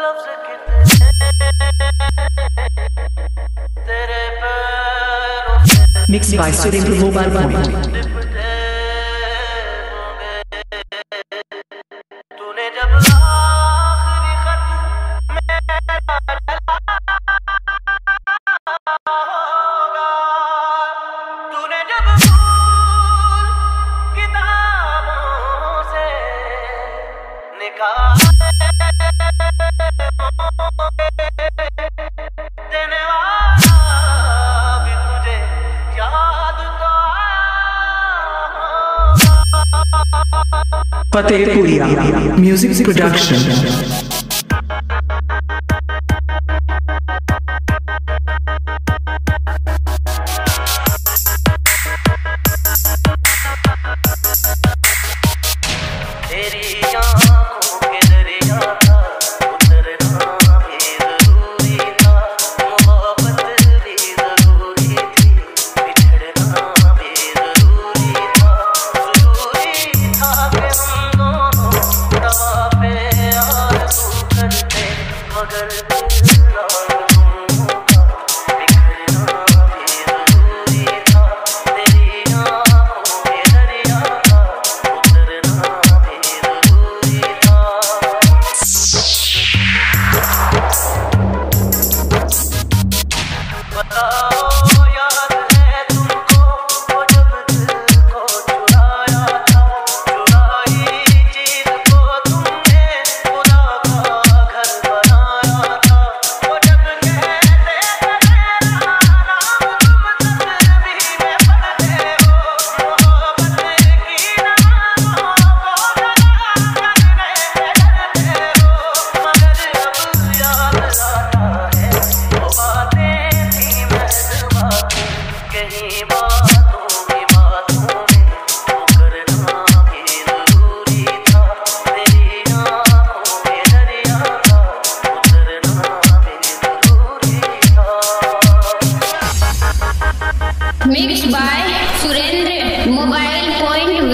लफ्ज कितने तेरे से mix by Surendra mobile point God. Fatehpuri Music Production. mixed by Surendra Mobile Point